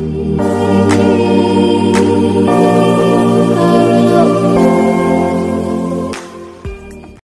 you.